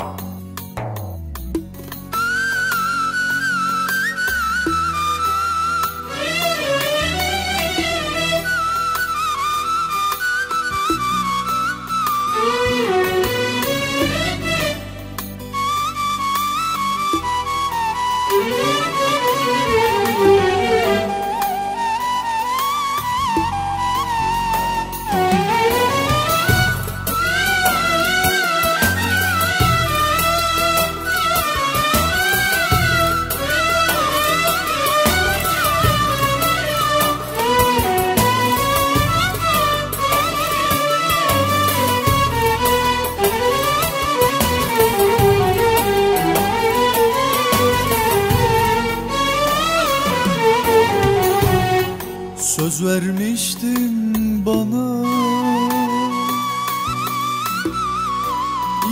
Söz bana.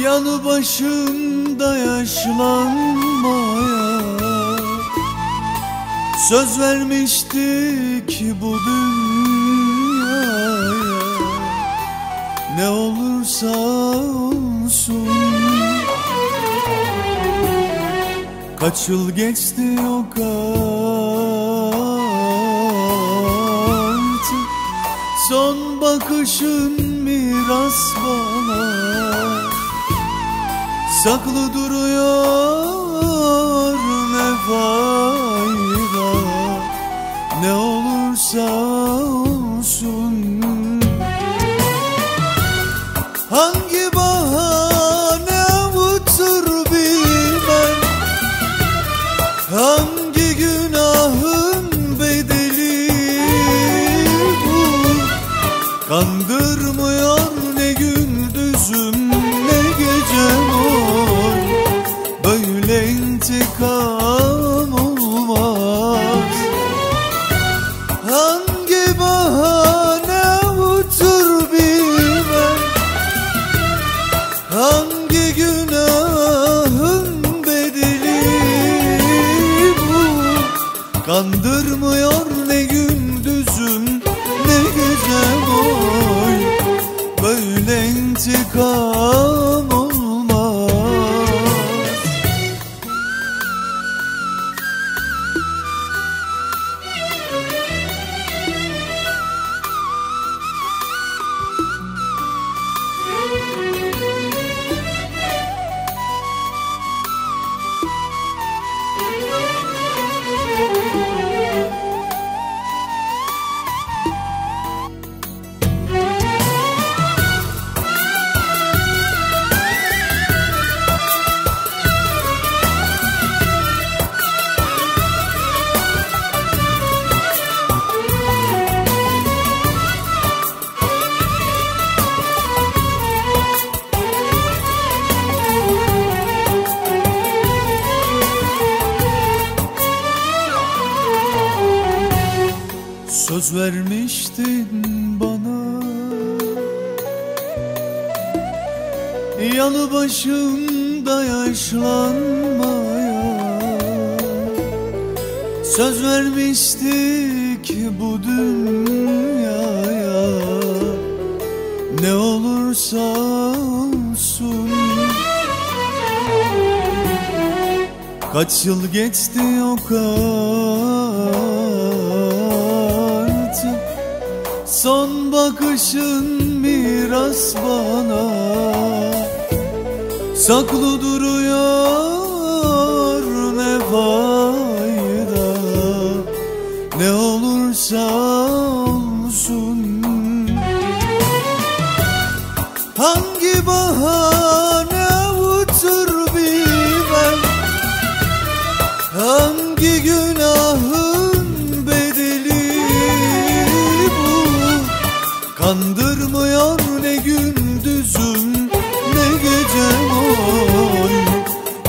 Yanı başımda yaşlanmaya Söz vermiştik bu dünyaya. Ne olursa olsun. Kaç yıl geçti o artık Son bakışın miras bana. Saklı duruyor ne fayda? Ne olursa Kandırmıyor ne gündüzüm ne gecem oy Böyle intikam olmaz. Hangi bahane avutur bilmem Hangi günahın bedeli bu? Kandırmıyor Böyle intikam Söz vermiştin bana. Yanı başımda yaşlanmaya. Söz vermiştik bu dünyaya. Ne olursa olsun. Kaç yıl geçti o artık Son bakışın miras bana. Saklı duruyor ne fayda Ne olursa olsun. Hangi bahane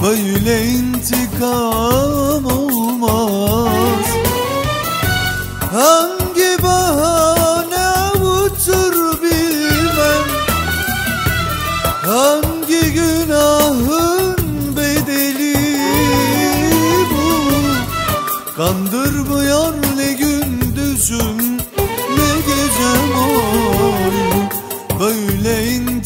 Böyle intikam olmaz. Hangi bahane avutur bilmem. Hangi günahın bedeli bu? Kandırmıyor ne gündüzüm ne gecem oy Böyle in